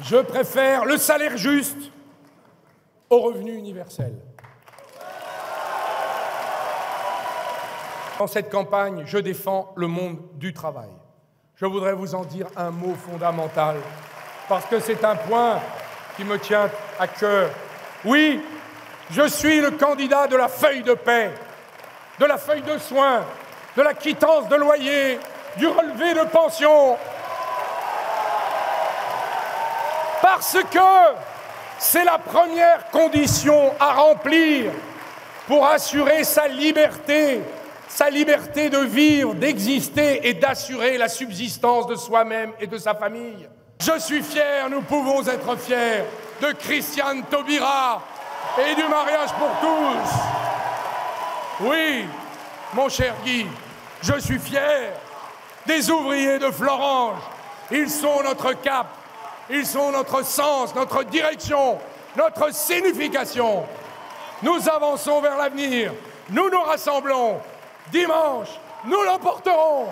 Je préfère le salaire juste au revenu universel. Dans cette campagne, je défends le monde du travail. Je voudrais vous en dire un mot fondamental, parce que c'est un point qui me tient à cœur. Oui, je suis le candidat de la feuille de paix, de la feuille de soins, de la quittance de loyer, du relevé de pension. Parce que c'est la première condition à remplir pour assurer sa liberté, sa liberté de vivre, d'exister et d'assurer la subsistance de soi-même et de sa famille. Je suis fier, nous pouvons être fiers de Christiane Taubira et du mariage pour tous. Oui, mon cher Guy, je suis fier des ouvriers de Florange. Ils sont notre cap, ils sont notre sens, notre direction, notre signification. Nous avançons vers l'avenir, nous nous rassemblons. Dimanche, nous l'emporterons.